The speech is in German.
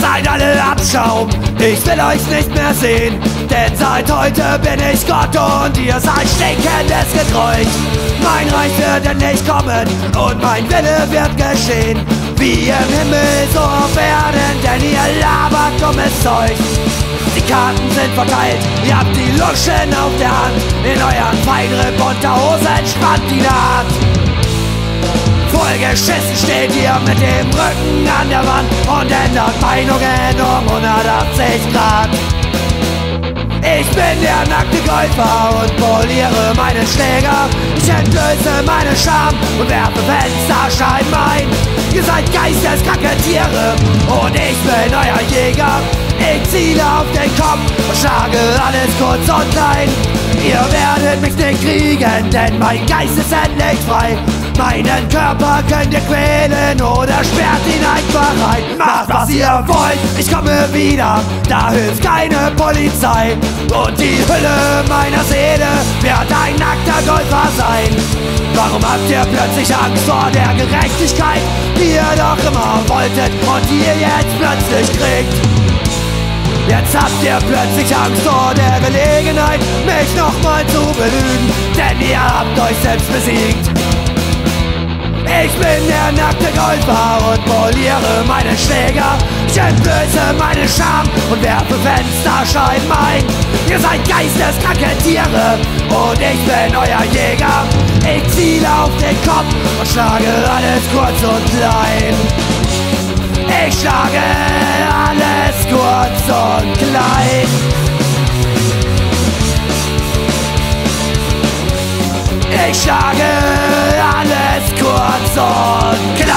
seid alle Abschaum, ich will euch nicht mehr sehen. Denn seit heute bin ich Gott und ihr seid stinkendes Getreuch. Mein Reich wird endlich kommen und mein Wille wird geschehen. Wie im Himmel, so auf Erden, denn ihr labert dummes Zeug. Die Karten sind verteilt, ihr habt die Luschen auf der Hand. In euren Feinripp Unterhosen spannt die Naht. Voll geschissen steht ihr mit dem Rücken an der Wand und ändert Meinungen um 180 Grad. Ich bin der nackte Golfer und poliere meine Schläger. Ich entlöse meine Scham und werfe Fensterscheiben ein. Ihr seid geisteskranke Tiere und ich bin euer Jäger. Ich ziele auf den Kopf und schlage alles kurz und klein. Ihr werdet mich nicht kriegen, denn mein Geist ist endlich frei. Meinen Körper könnt ihr quälen oder sperrt ihn einfach rein. Macht was ihr wollt, ich komme wieder, da hilft keine Polizei. Und die Hülle meiner Seele wird ein nackter Golfer sein. Warum habt ihr plötzlich Angst vor der Gerechtigkeit, die ihr doch immer wolltet und die ihr jetzt plötzlich kriegt? Jetzt habt ihr plötzlich Angst vor der Gelegenheit, mich nochmal zu belügen, denn ihr habt euch selbst besiegt. Ich bin der nackte Golfer und poliere meine Schläger. Ich entblöße meine Scham und werfe Fensterscheiben ein. Ihr seid geisteskranke Tiere und ich bin euer Jäger. Ich ziele auf den Kopf und schlage alles kurz und klein. Ich schlage alles kurz und klein. Ich schlage alles kurz und klein.